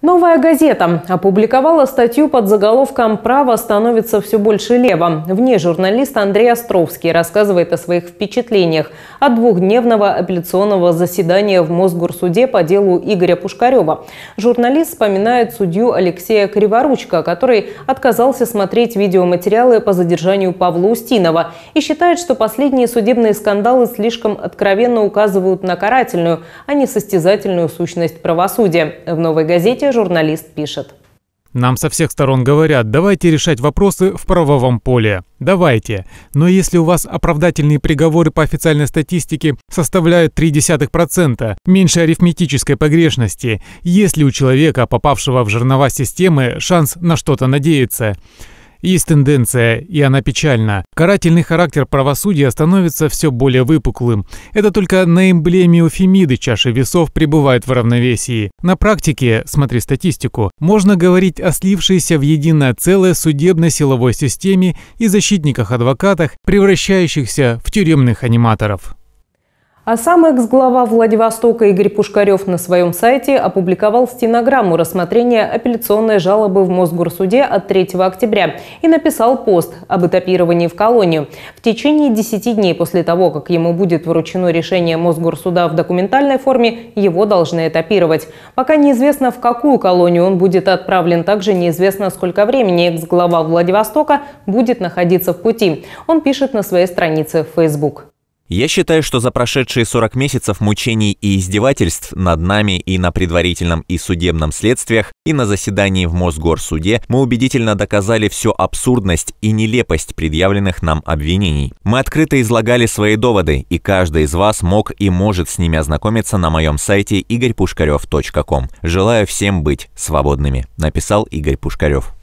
Новая газета опубликовала статью под заголовком «Право становится все больше лево». В ней журналист Андрей Островский рассказывает о своих впечатлениях от двухдневного апелляционного заседания в Мосгорсуде по делу Игоря Пушкарева. Журналист вспоминает судью Алексея Криворучка, который отказался смотреть видеоматериалы по задержанию Павла Устинова и считает, что последние судебные скандалы слишком откровенно указывают на карательную, а не состязательную сущность правосудия. В новой газете журналист пишет. Нам со всех сторон говорят, давайте решать вопросы в правовом поле. Давайте. Но если у вас оправдательные приговоры по официальной статистике составляют 0,3%, меньше арифметической погрешности, есть ли у человека, попавшего в жернова системы, шанс на что-то надеяться? Есть тенденция, и она печальна. Карательный характер правосудия становится все более выпуклым. Это только на эмблеме у Фемиды чаши весов пребывает в равновесии. На практике, смотри статистику, можно говорить о слившейся в единое целое судебной силовой системе и защитниках-адвокатах, превращающихся в тюремных аниматоров. А сам экс-глава Владивостока Игорь Пушкарев на своем сайте опубликовал стенограмму рассмотрения апелляционной жалобы в Мосгорсуде от 3 октября и написал пост об этапировании в колонию. В течение 10 дней после того, как ему будет вручено решение Мосгорсуда в документальной форме, его должны этапировать. Пока неизвестно, в какую колонию он будет отправлен. Также неизвестно, сколько времени экс-глава Владивостока будет находиться в пути. Он пишет на своей странице в Facebook. Я считаю, что за прошедшие 40 месяцев мучений и издевательств над нами и на предварительном и судебном следствиях, и на заседании в Мосгорсуде мы убедительно доказали всю абсурдность и нелепость предъявленных нам обвинений. Мы открыто излагали свои доводы, и каждый из вас мог и может с ними ознакомиться на моем сайте игорьпушкарев.ком. Желаю всем быть свободными, написал Игорь Пушкарев.